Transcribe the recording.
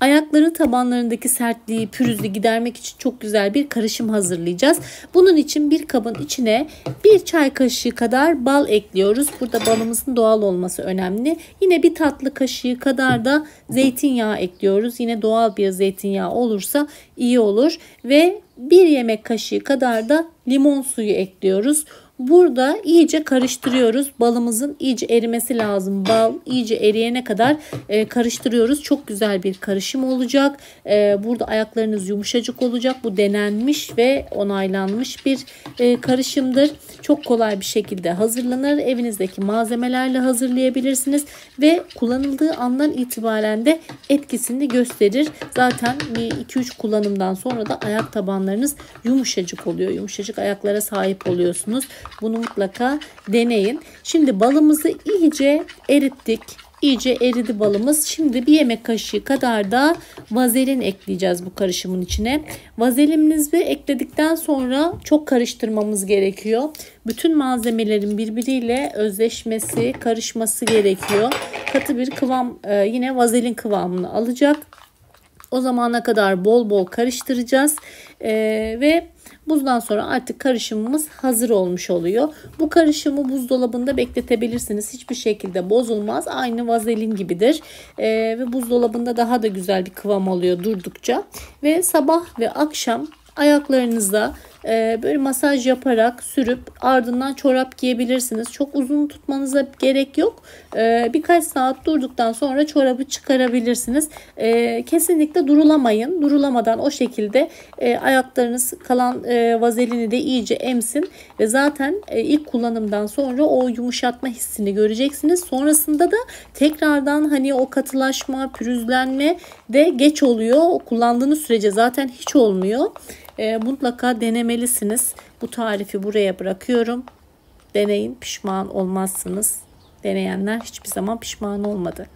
ayakların tabanlarındaki sertliği, pürüzlüğü gidermek için çok güzel bir karışım hazırlayacağız. Bunun için bir kabın içine bir çay kaşığı kadar bal ekliyoruz. Burada balımızın doğal olması önemli. Yine bir tatlı kaşığı kadar da zeytinyağı ekliyoruz. Yine doğal bir zeytinyağı olursa iyi olur ve bir yemek kaşığı kadar da limon suyu ekliyoruz. Burada iyice karıştırıyoruz. Balımızın iyice erimesi lazım. Bal iyice eriyene kadar e, karıştırıyoruz. Çok güzel bir karışım olacak. E, burada ayaklarınız yumuşacık olacak. Bu denenmiş ve onaylanmış bir e, karışımdır. Çok kolay bir şekilde hazırlanır. Evinizdeki malzemelerle hazırlayabilirsiniz ve kullanıldığı andan itibaren de etkisini gösterir. Zaten bir 2-3 kullanımdan sonra da ayak tabanlarınız yumuşacık oluyor. Yumuşacık ayaklara sahip oluyorsunuz. Bunu mutlaka deneyin. Şimdi balımızı iyice erittik. İyice eridi balımız. Şimdi bir yemek kaşığı kadar da vazelin ekleyeceğiz bu karışımın içine. Vazelinimizi ekledikten sonra çok karıştırmamız gerekiyor. Bütün malzemelerin birbiriyle özleşmesi, karışması gerekiyor. Katı bir kıvam e, yine vazelin kıvamını alacak. O zamana kadar bol bol karıştıracağız. Ee, ve buzdan sonra artık karışımımız hazır olmuş oluyor. Bu karışımı buzdolabında bekletebilirsiniz. Hiçbir şekilde bozulmaz. Aynı vazelin gibidir. Ee, ve buzdolabında daha da güzel bir kıvam oluyor durdukça. Ve sabah ve akşam ayaklarınızda e, böyle masaj yaparak sürüp ardından çorap giyebilirsiniz. Çok uzun tutmanıza gerek yok. E, birkaç saat durduktan sonra çorabı çıkarabilirsiniz. E, kesinlikle durulamayın. Durulamadan o şekilde ayaklarınız kalan vazelini de iyice emsin ve zaten ilk kullanımdan sonra o yumuşatma hissini göreceksiniz. Sonrasında da tekrardan hani o katılaşma, pürüzlenme de geç oluyor. O kullandığınız sürece zaten hiç olmuyor. E, mutlaka denemelisiniz. Bu tarifi buraya bırakıyorum. Deneyin pişman olmazsınız. Deneyenler hiçbir zaman pişman olmadı.